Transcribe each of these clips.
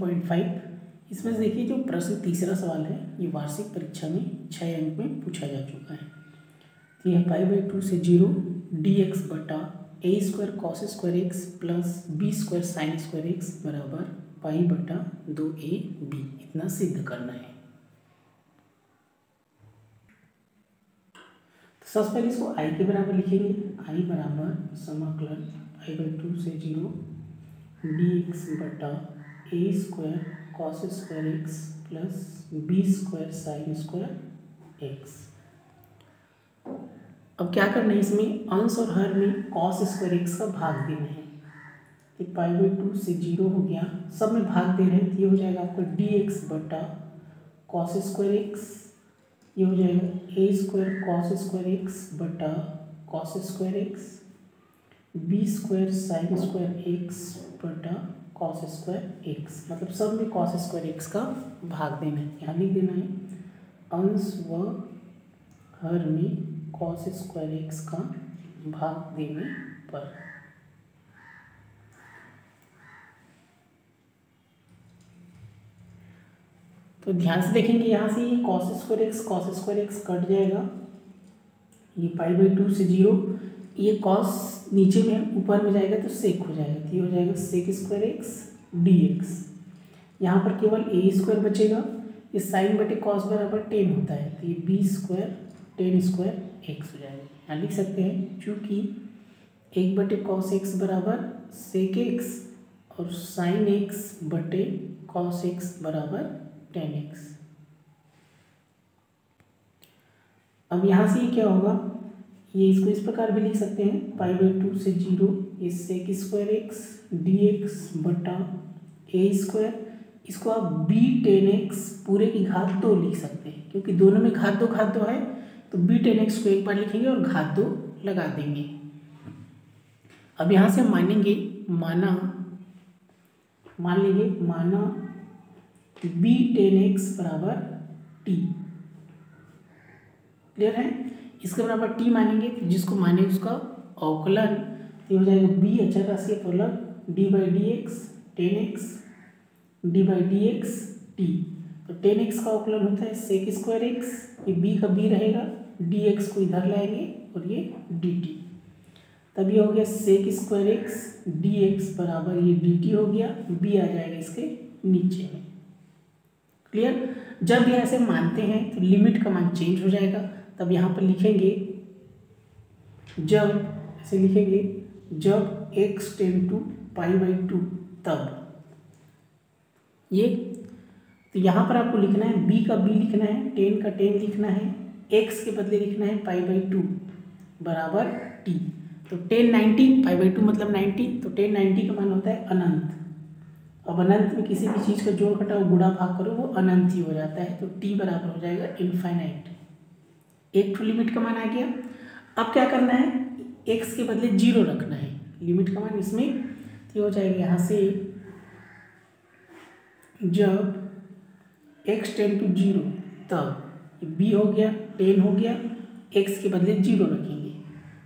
Point five. इसमें से देखिए जो प्रश्न तीसरा सवाल है, ये वार्षिक परीक्षा में छः अंक में पूछा जा चुका है। तो यह पाई बाई टू से ज़ीरो डी एक्स बटा a square cos square x plus b square sine square x बराबर पाई बटा दो ए बी इतना सिद्ध करना है। तो सबसे पहले इसको आई के बराबर लिखेंगे। आई बराबर समाकलन आई बाई टू से ज़ीरो डी एक्स बटा a square cos square x plus b square sine square x अब क्या करना है इसमें? अंश और हर में कॉस स्क्वायर एक्स का भाग देना है। तो पाई बाई टू से ज़ीरो हो गया। सब में भाग दे रहे हैं तो ये हो जाएगा आपका डी एक्स बटा कॉस स्क्वायर एक्स ये हो जाएगा a square cos square x बटा cos square x b square sine square x बटा कॉस स्क्वायर एक्स मतलब सब में कॉस स्क्वायर एक्स का भाग देना है यहाँ लिख देना है, अंश व हर में कॉस स्क्वायर एक्स का भाग देने पर। तो ध्यान से देखेंगे यहाँ से ये cos square x cos square x cut जाएगा। ये पाई बाई टू से ज़ीरो ये कॉस नीचे में ऊपर में जाएगा तो सेक हो जाएगा। तो ये हो जाएगा sec square x d x यहाँ पर केवल ए स्क्वायर बचेगा। ये साइन बटे कॉस बराबर टेन होता है। तो ये b square tan square x हो जाएगा। यहाँ लिख सकते हैं, चूँकि एक बटे कॉस एक्स बराबर सेक एक्स और साइन एक्स बटे कॉस एक्स बराबर टेन एक्स अब यहाँ से क्या होगा? ये इसको इस प्रकार भी लिख सकते हैं। पाई बाई टू से ज़ीरो, ये sec square x d x बटा ए स्क्वायर इसको आप बी टेन एक्स पूरे की घात दो लिख सकते हैं, क्योंकि दोनों में घात दो घात दो है तो बी टेन एक्स को एक बार लिखेंगे और घात दो लगा देंगे। अब यहाँ से मानेंगे माना, मान लीजिए माना बी टेन एक्स बराबर टी क्लियर है? इसके बराबर टी मानेंगे, जिसको माने उसका अवकलन तो हो जाएगा बी अचर राशि अवकलन d by d x tan x d by d x t तो टेन एक्स का अवकलन होता है सेक स्क्वायर एक्स ये बी का बी रहेगा डी एक्स को इधर लाएँगे और ये डी टी तब ये हो गया sec square x d x बराबर ये डी टी हो गया बी आ जाएगा इसके नीचे में. क्लियर जब ये ऐसे मानते हैं तो लिमिट का मान चेंज हो जाएगा. तब यहाँ पर लिखेंगे जब, ऐसे लिखेंगे, जब x tends to pi by two तब। ये तो यहाँ पर आपको लिखना है, b का b लिखना है टेन का टेन लिखना है, x के बदले लिखना है पाई बाई टू बराबर t तो tan ninety pi by two मतलब नाइन्टी तो टेन नाइन्टी का मान होता है अनंत। अब अनंत में किसी भी चीज़ का जोड़ घटाओ गुड़ा भाग करो, वो अनंत ही हो जाता है तो t बराबर हो जाएगा इनफाइनाइट एक टू लिमिट का मान आ गया। अब क्या करना है? एक्स के बदले ज़ीरो रखना है। लिमिट का मान इसमें। तो हो जाएगा यहाँ से जब एक्स टेन टू ज़ीरो तब बी हो गया टेन हो गया एक्स के बदले ज़ीरो रखेंगे।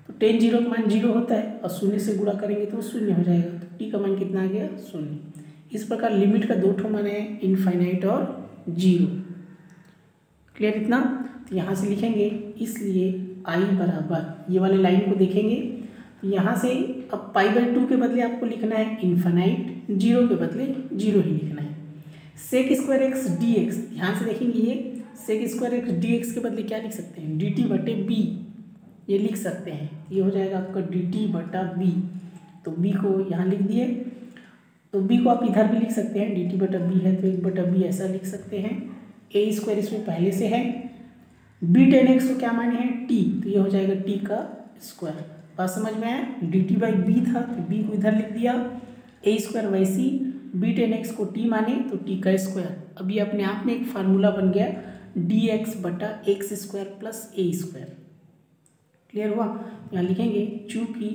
तो टेन ज़ीरो का मान ज़ीरो होता है और शून्य से गुणा करेंगे तो शून्य हो जाएगा। तो टी का मान कितना आ गया? शून्य। इस प्रकार लिमिट का दो ठो मान है इनफाइनाइट और ज़ीरो क्लियर इतना? तो यहाँ से लिखेंगे, इसलिए आई बराबर, ये वाले लाइन को देखेंगे। तो यहाँ से अब पाई बाई टू के बदले आपको लिखना है इन्फानाइट ज़ीरो के बदले ज़ीरो ही लिखना है। Sec square x d x ध्यान से देखेंगे ये sec square x d x के बदले क्या लिख सकते हैं? डी टी बटे बी ये लिख सकते हैं। ये हो जाएगा आपका डी टी बटा बी तो बी को यहाँ लिख दिए। तो बी को आप इधर भी लिख सकते हैं डी टी बटा बी है तो एक बटा बी ऐसा लिख सकते हैं। ए स्क्वायर इसमें पहले से है। बी टेन एक्स को क्या माने हैं? टी तो ये हो जाएगा टी का स्क्वायर बात समझ में आया? डी टी बाई बी था तो बी को इधर लिख दिया। A square Y C B tan x को टी माने तो टी का स्क्वायर अभी अपने आप में एक फार्मूला बन गया डी एक्स बटा x square plus a square clear हुआ? यहाँ लिखेंगे, चूँकि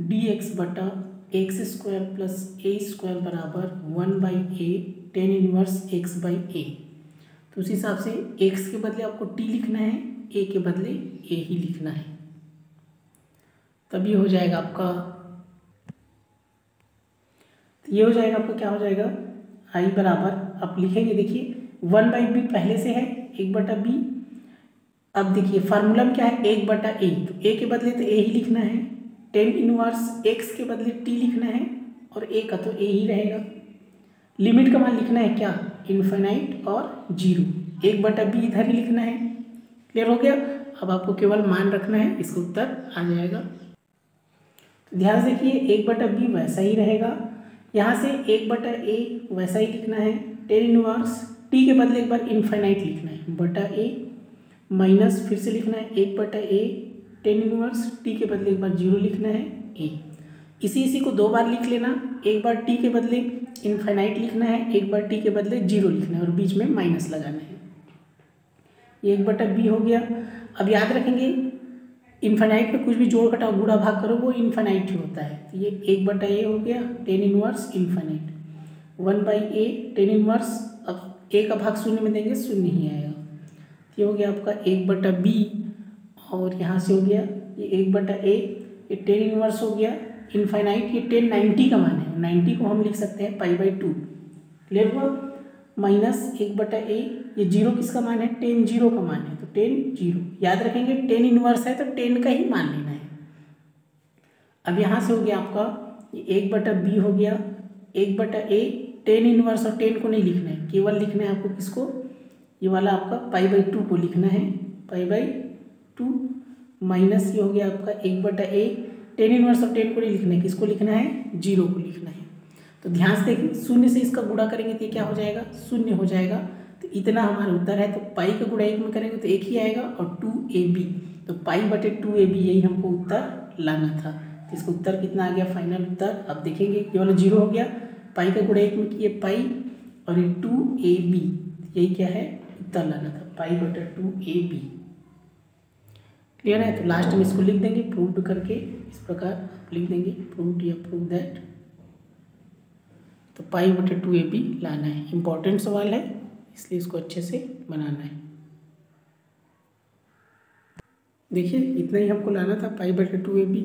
डी एक्स बटा x square plus a square बराबर one by a tan inverse x by a तो उस हिसाब से एक्स के बदले आपको टी लिखना है ए के बदले ए ही लिखना है। तब ये हो जाएगा आपका तो ये हो जाएगा आपका क्या हो जाएगा? आई बराबर, आप लिखेंगे, देखिए, वन बाई बी पहले से है, एक बटा बी अब देखिए फार्मूला में क्या है? एक बटा ए तो ए के बदले तो ए ही लिखना है। टेन इनवर्स एक्स के बदले टी लिखना है, और ए का तो ए ही रहेगा। लिमिट का मान लिखना है क्या? इन्फाइनाइट और ज़ीरो। एक बटा बी इधर ही लिखना है। क्लियर हो गया? अब आपको केवल मान रखना है, इसका उत्तर आ जाएगा। तो ध्यान से देखिए, एक बटा बी वैसा ही रहेगा। यहाँ से एक बटा ए वैसा ही लिखना है। टेन इनवर्स टी के बदले एक बार इन्फाइनाइट लिखना है। बटा ए माइनस फिर से लिखना है। एक बटा ए टेन इनवर्स टी के बदले एक बार ज़ीरो लिखना है। ए। इसी इसी को दो बार लिख लेना। एक बार टी के बदले इन्फाइनाइट लिखना है, एक बार टी के बदले ज़ीरो लिखना है और बीच में माइनस लगाना है। ये एक बटा बी हो गया। अब याद रखेंगे इन्फाइनाइट में कुछ भी जोड़ घटाओ गुड़ा भाग करो, वो इन्फाइनाइट ही होता है। तो ये एक बटा ए हो गया tan inverse infinite one by a tan inverse अब ए का भाग शून्य में देंगे, शून्य ही आएगा। तो ये हो गया आपका एक बटा बी और यहाँ से हो गया, ये एक बटा ए ये टेन इनवर्स हो गया इनफाइनाइट ये टेन नाइन्टी का मान है। नाइन्टी को हम लिख सकते हैं पाई बाई टू। क्लियर हुआ माइनस एक बटा ए, ये ज़ीरो किसका मान है? टेन ज़ीरो का मान है तो टेन ज़ीरो। याद रखेंगे, टेन इनवर्स है तो टेन का ही मान लेना है। अब यहाँ से हो गया आपका, ये एक बटा बी हो गया, एक बटा ए, टेन इनवर्स और टेन को नहीं लिखना है। केवल लिखना है आपको किसको? ये वाला आपका पाई बाई टू को लिखना है, पाई बाई टू। माइनस ये हो गया आपका एक बटा a tan inverse of tan को नहीं लिखना है, किसको लिखना है? ज़ीरो को लिखना है। तो ध्यान से देखिए शून्य से इसका गुणा करेंगे तो ये क्या हो जाएगा? शून्य हो जाएगा। तो इतना हमारा उत्तर है तो पाई का गुणा एक में करेंगे तो एक ही आएगा और टू ए बी। तो पाई बटे टू ए बी, यही हमको उत्तर लाना था। तो इसका उत्तर कितना आ गया? फाइनल उत्तर। अब देखेंगे केवल ज़ीरो हो गया। पाई का गुणा एक में किए पाई और ये टू ए बी, यही क्या है? उत्तर लाना था। पाई बटे टू ए बी। क्लियर है? तो लास्ट में इसको लिख देंगे प्रूव करके इस प्रकार लिख देंगे प्रूव या प्रूव दैट तो पाई बटे टू ए बी लाना है। इंपॉर्टेंट सवाल है, इसलिए इसको अच्छे से बनाना है। देखिए, इतना ही हमको लाना था पाई बटे टू ए बी